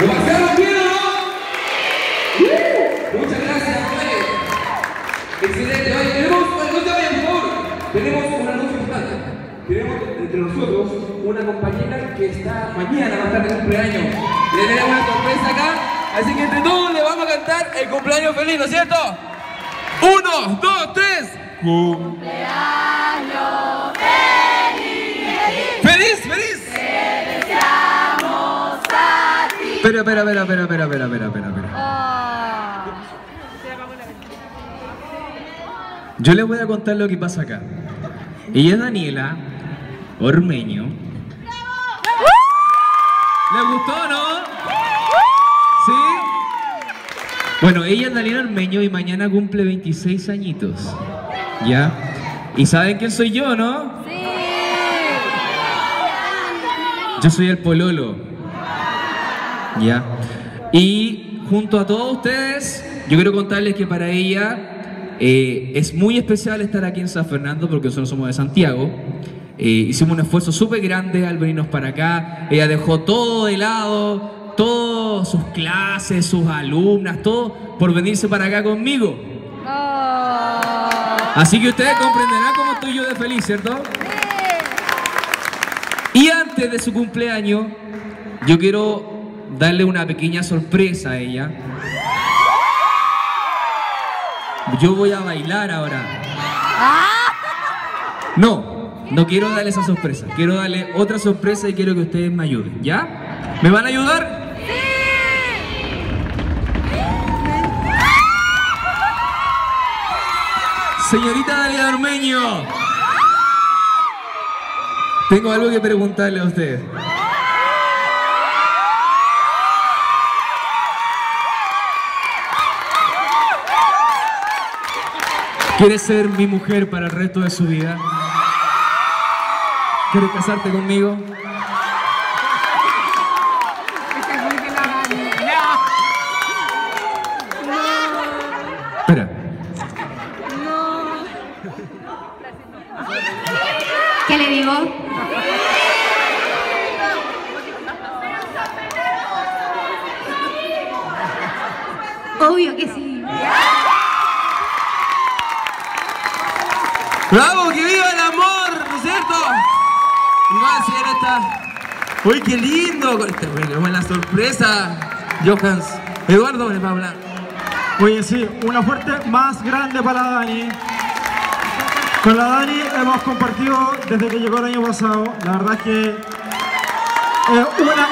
¿Lo pasaron o no? Muchas gracias, oye. Excelente, oye, tenemos, no te vayas, por favor. Tenemos un anuncio importante. Tenemos entre nosotros una compañera que está mañana a estar de cumpleaños. Le tenemos una sorpresa acá, así que entre todos le vamos a cantar el cumpleaños feliz, ¿no es cierto? Uno, dos, tres. Cumpleaños Espera, espera, espera, espera, espera, espera, espera, espera. Oh. Yo les voy a contar lo que pasa acá. Ella es Daniela Ormeño. ¿Le gustó no? ¿Sí? Bueno, ella es Daniela Ormeño y mañana cumple 26 añitos. ¿Ya? ¿Y saben quién soy yo, no? Sí. Yo soy el Pololo. ¿Ya? Y junto a todos ustedes, yo quiero contarles que para ella eh, es muy especial estar aquí en San Fernando porque nosotros somos de Santiago. Eh, hicimos un esfuerzo súper grande al venirnos para acá. Ella dejó todo de lado, todas sus clases, sus alumnas, todo por venirse para acá conmigo. Oh. Así que ustedes comprenderán cómo estoy yo de feliz, ¿cierto? Y antes de su cumpleaños, yo quiero darle una pequeña sorpresa a ella. Yo voy a bailar ahora. No, no quiero darle esa sorpresa. Quiero darle otra sorpresa y quiero que ustedes me ayuden, ¿ya? ¿Me van a ayudar? Señorita Dalia Ormeño. Tengo algo que preguntarle a usted. ¿Quieres ser mi mujer para el resto de su vida? ¿Quieres casarte conmigo? Espera. ¿Qué le digo? Obvio que sí. ¡Bravo! ¡Que viva el amor! ¿No es cierto? Igual, si era esta. ¡Uy, qué lindo! Esta bueno, buena sorpresa. Johans. Eduardo les va a hablar. Oye, sí, una fuerte más grande para Dani. Con la Dani hemos compartido desde que llegó el año pasado. La verdad es que es una